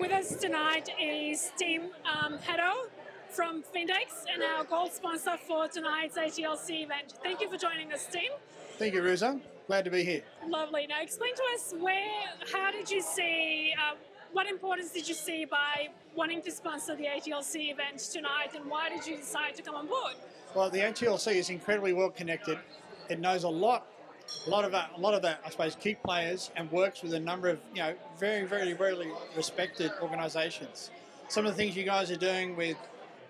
With us tonight is Tim um, Haddow from Findex and our gold sponsor for tonight's ATLC event. Thank you for joining us, Tim. Thank you, Ruza. Glad to be here. Lovely. Now, explain to us where, how did you see, uh, what importance did you see by wanting to sponsor the ATLC event tonight, and why did you decide to come on board? Well, the ATLC is incredibly well connected. It knows a lot, a lot of that, a lot of that, I suppose, key players, and works with a number of you know very, very, very respected organisations. Some of the things you guys are doing with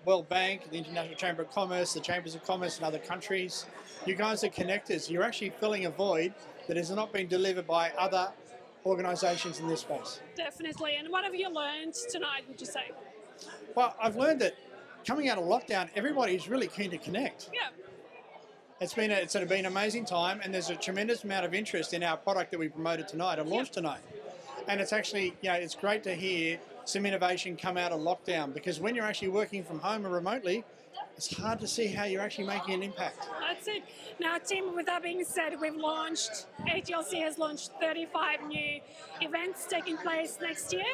World Bank, the International Chamber of Commerce, the Chambers of Commerce in other countries, you guys are connectors. You're actually filling a void that has not been delivered by other organisations in this space. Definitely. And what have you learned tonight, would you say? Well, I've learned that coming out of lockdown, everybody is really keen to connect. Yeah. It's been a, it's been an amazing time, and there's a tremendous amount of interest in our product that we promoted tonight and launched tonight. And it's actually, you know, it's great to hear some innovation come out of lockdown because when you're actually working from home or remotely, it's hard to see how you're actually making an impact. That's it. Now, Tim, with that being said, we've launched, ATLC has launched 35 new events taking place next year.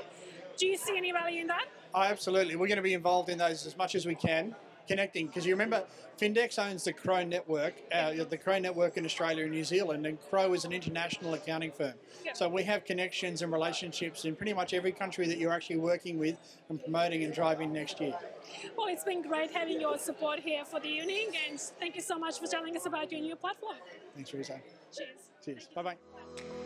Do you see any value in that? Oh, absolutely. We're going to be involved in those as much as we can, connecting. Because you remember, Findex owns the Crowe Network, uh, the Crowe Network in Australia and New Zealand, and Crowe is an international accounting firm. Yep. So we have connections and relationships in pretty much every country that you're actually working with and promoting and driving next year. Well, it's been great having your support here for the evening, and thank you so much for telling us about your new platform. Thanks, Rizzo. Cheers. Cheers. Bye bye.